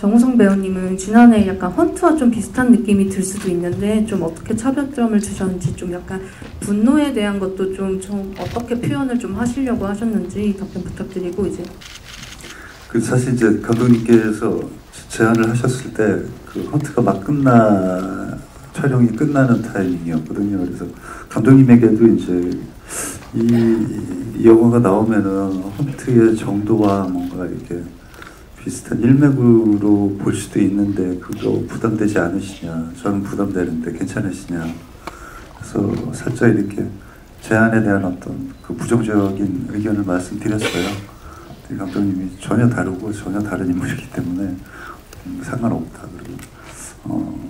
정우성 배우님은 지난해 약간 헌트와 좀 비슷한 느낌이 들 수도 있는데 좀 어떻게 차별점을 주셨는지 좀 약간 분노에 대한 것도 좀, 좀 어떻게 표현을 좀 하시려고 하셨는지 답변 부탁드리고 이제 그 사실 이제 감독님께서 제안을 하셨을 때 그 헌트가 막 끝나 촬영이 끝나는 타이밍이었거든요. 그래서 감독님에게도 이제 이, 이 영화가 나오면은 헌트의 정도와 뭔가 이렇게 비슷한 일맥으로 볼 수도 있는데 그거 부담되지 않으시냐? 저는 부담되는데 괜찮으시냐? 그래서 살짝 이렇게 제안에 대한 어떤 그 부정적인 의견을 말씀드렸어요. 감독님이 전혀 다르고 전혀 다른 인물이기 때문에 음, 상관없다 그리고 어,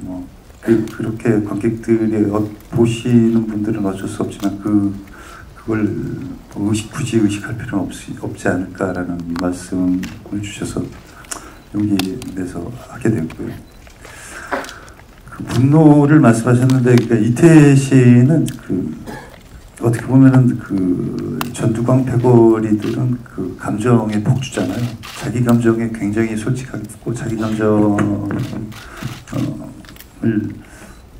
뭐 그, 그렇게 관객들이 어, 보시는 분들은 어쩔 수 없지만 그 그걸 뭐 의식 굳이 의식할 필요는 없지, 없지 않을까라는 말씀을 주셔서 용기 내서 하게 됐고요. 그 분노를 말씀하셨는데 그러니까 이태 씨는 그 어떻게 보면은 그 전두광 패거리들은 그 감정의 폭주잖아요. 자기 감정에 굉장히 솔직하고 자기 감정을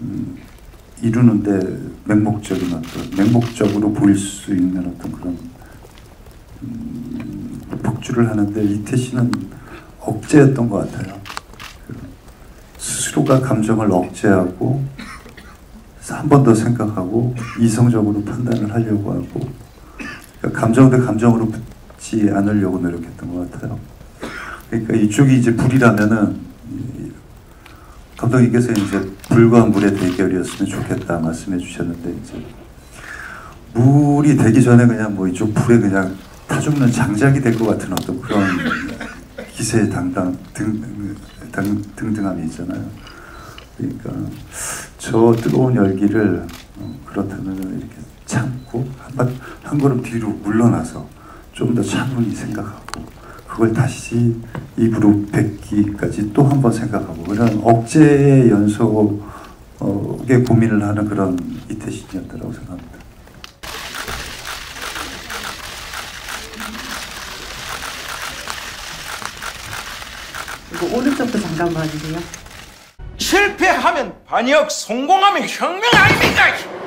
음, 이루는데 맹목적인 어떤 맹목적으로 보일 수 있는 어떤 그런 음, 폭주를 하는데 이태 씨는 억제였던 것 같아요. 그 스스로가 감정을 억제하고 한 번 더 생각하고 이성적으로 판단을 하려고 하고 그러니까 감정 대 감정으로 붙지 않으려고 노력했던 것 같아요. 그러니까 이쪽이 이제 불이라면은 감독님께서 이제 불과 물의 대결이었으면 좋겠다 말씀해 주셨는데 이제 물이 되기 전에 그냥 뭐 이쪽 불에 그냥 타 죽는 장작이 될 것 같은 어떤 그런 기세 당당 등, 등, 등등함이 있잖아요. 그러니까 저 뜨거운 열기를 어, 그렇다면 이렇게 참고 한, 한 걸음 뒤로 물러나서 좀 더 차분히 생각하고 그걸 다시 입으로 뱉기까지 또 한 번 생각하고 그런 억제의 연속의 고민을 하는 그런 이태신이었다고 생각합니다. 이거 오른쪽도 잠깐 봐주세요. 실패하면 반역, 성공하면 혁명 아닙니까?